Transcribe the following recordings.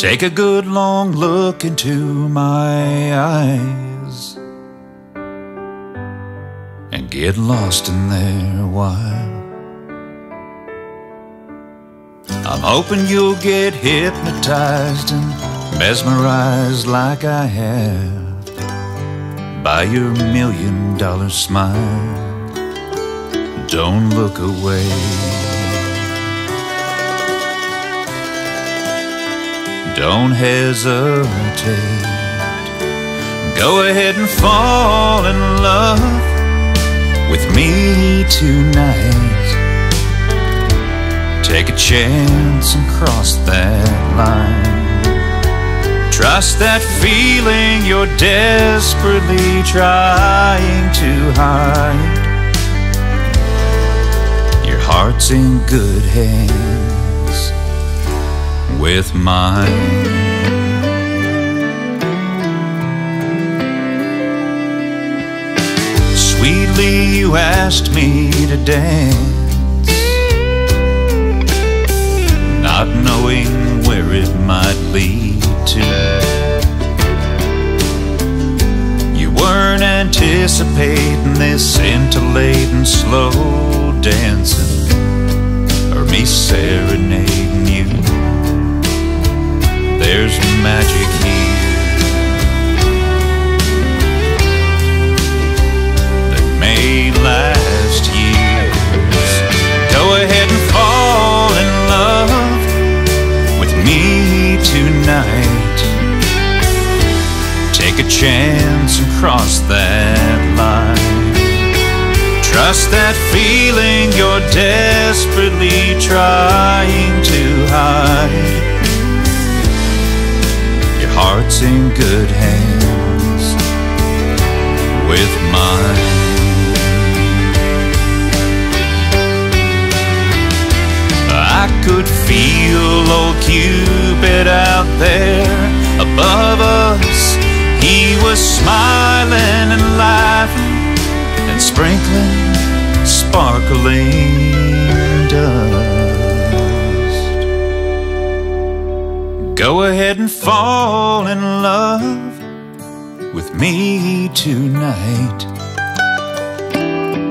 Take a good long look into my eyes and get lost in there a while. I'm hoping you'll get hypnotized and mesmerized like I have by your million dollar smile. Don't look away. Don't hesitate. Go ahead and fall in love with me tonight. Take a chance and cross that line. Trust that feeling you're desperately trying to hide. Your heart's in good hands with mine. Sweetly, you asked me to dance, not knowing where it might lead to. You weren't anticipating this scintillating slow dancing or me serenading you. There's magic here that may last years. Go ahead and fall in love with me tonight. Take a chance and cross that line. Trust that feeling you're desperately trying to hide. Heart's in good hands with mine. I could feel old Cupid out there above us. He was smiling and laughing and sprinkling sparkling Go ahead and fall in love with me tonight.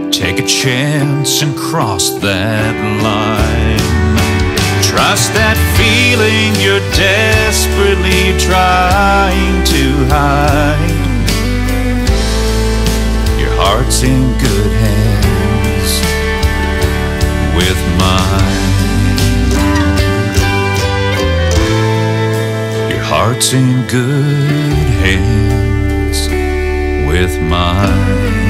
Take a chance and cross that line. Trust that feeling you're desperately trying to hide. Your heart's in good hands with mine. Heart's in good hands with mine.